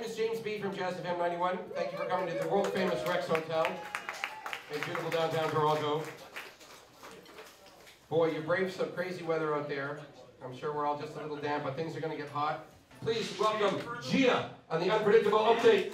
name is James B. from Jazz FM 91. Thank you for coming to the world famous Rex Hotel in beautiful downtown Toronto. Boy, you braved some crazy weather out there. I'm sure we're all just a little damp, but things are going to get hot. Please welcome Gia and the Unpredictable Update.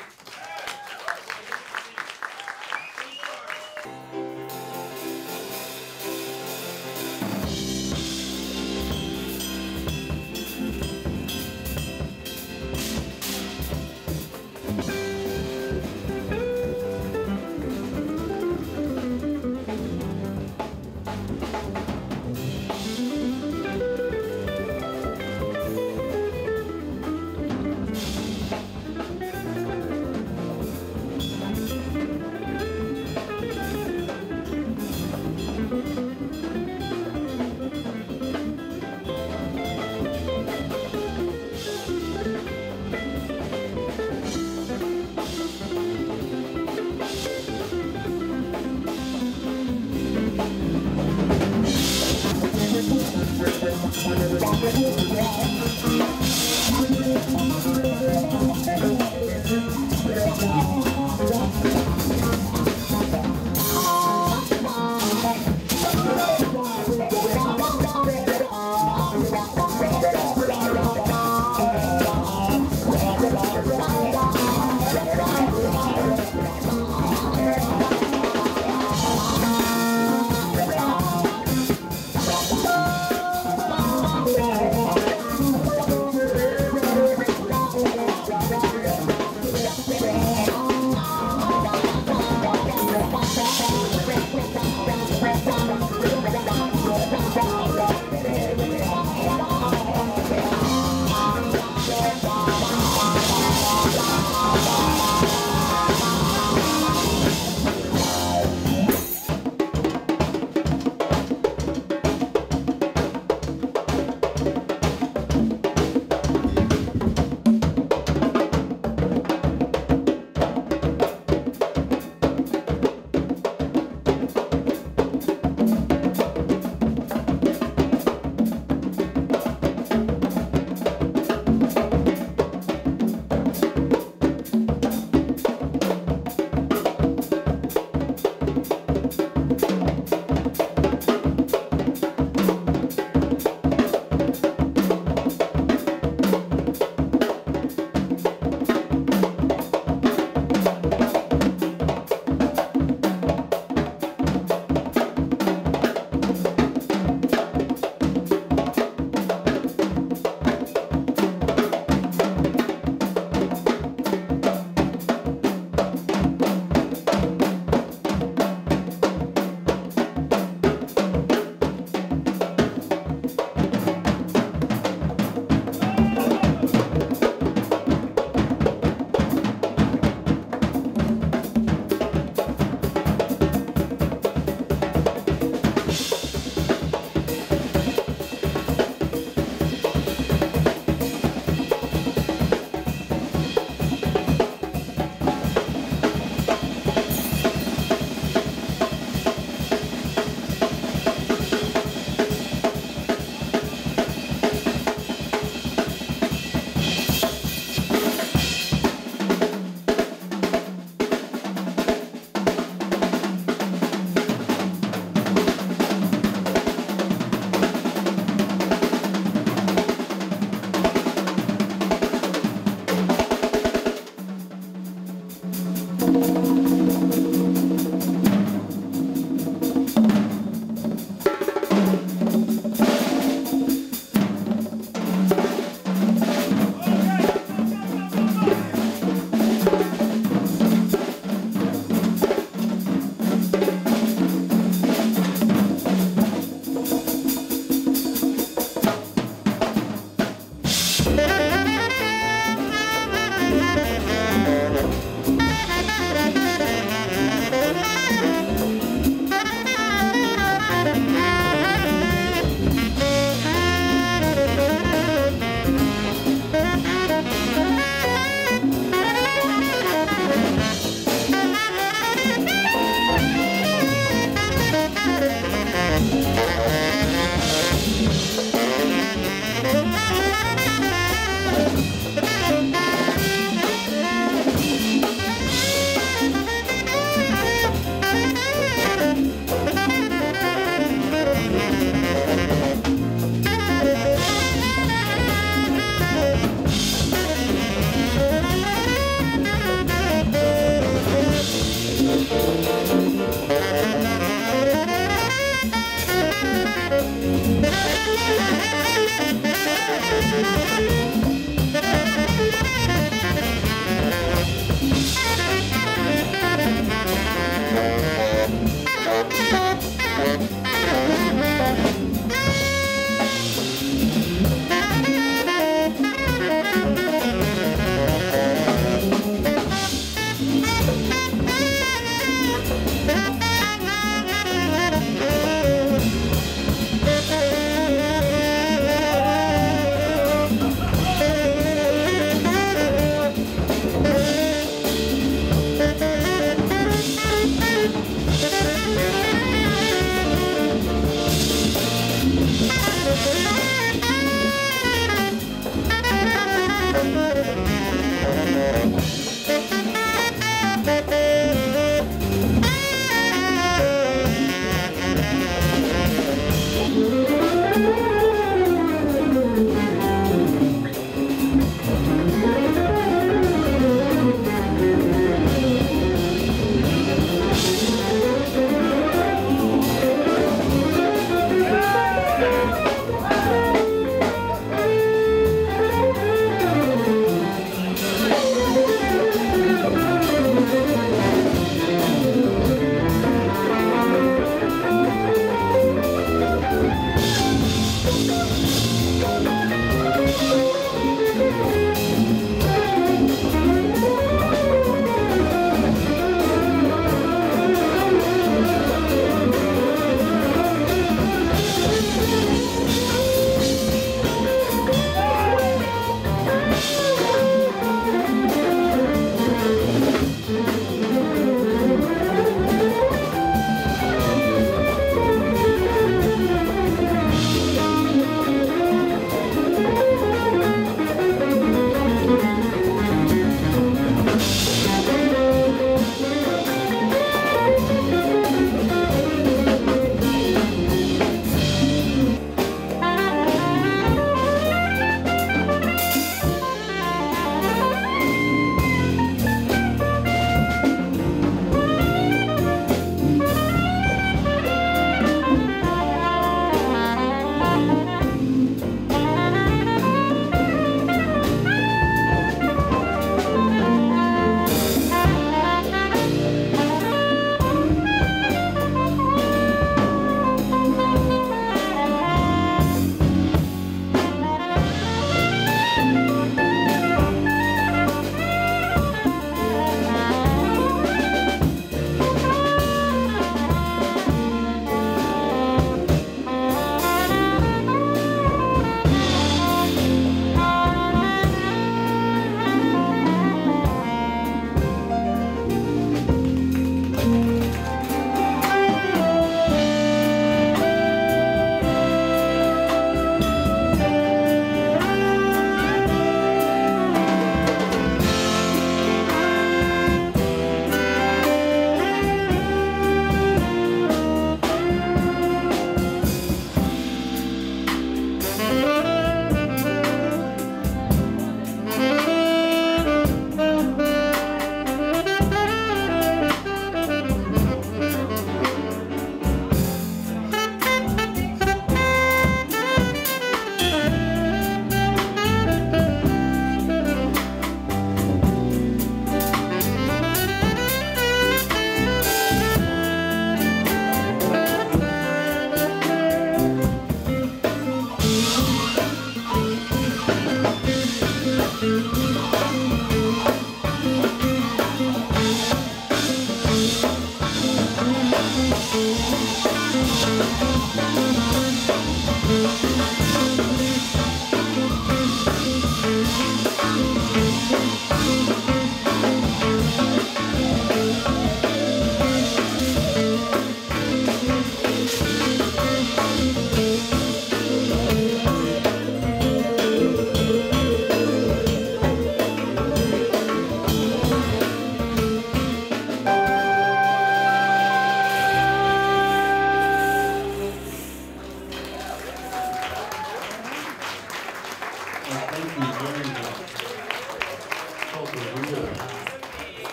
yeah.